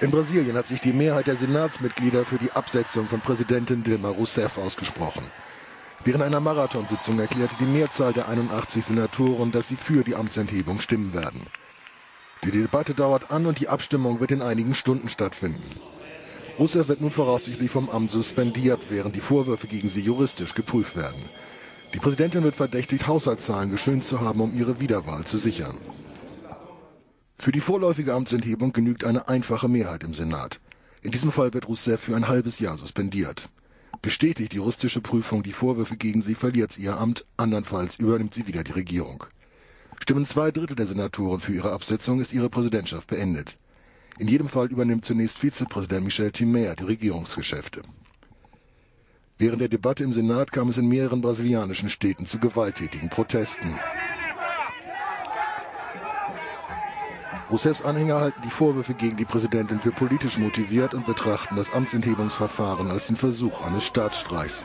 In Brasilien hat sich die Mehrheit der Senatsmitglieder für die Absetzung von Präsidentin Dilma Rousseff ausgesprochen. Während einer Marathonsitzung erklärte die Mehrzahl der 81 Senatoren, dass sie für die Amtsenthebung stimmen werden. Die Debatte dauert an und die Abstimmung wird in einigen Stunden stattfinden. Rousseff wird nun voraussichtlich vom Amt suspendiert, während die Vorwürfe gegen sie juristisch geprüft werden. Die Präsidentin wird verdächtigt, Haushaltszahlen geschönt zu haben, um ihre Wiederwahl zu sichern. Für die vorläufige Amtsenthebung genügt eine einfache Mehrheit im Senat. In diesem Fall wird Rousseff für ein halbes Jahr suspendiert. Bestätigt die juristische Prüfung die Vorwürfe gegen sie, verliert sie ihr Amt, andernfalls übernimmt sie wieder die Regierung. Stimmen zwei Drittel der Senatoren für ihre Absetzung, ist ihre Präsidentschaft beendet. In jedem Fall übernimmt zunächst Vizepräsident Michel Temer die Regierungsgeschäfte. Während der Debatte im Senat kam es in mehreren brasilianischen Städten zu gewalttätigen Protesten. Rousseffs Anhänger halten die Vorwürfe gegen die Präsidentin für politisch motiviert und betrachten das Amtsenthebungsverfahren als den Versuch eines Staatsstreichs.